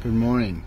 Good morning.